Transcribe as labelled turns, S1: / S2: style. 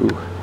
S1: Ooh.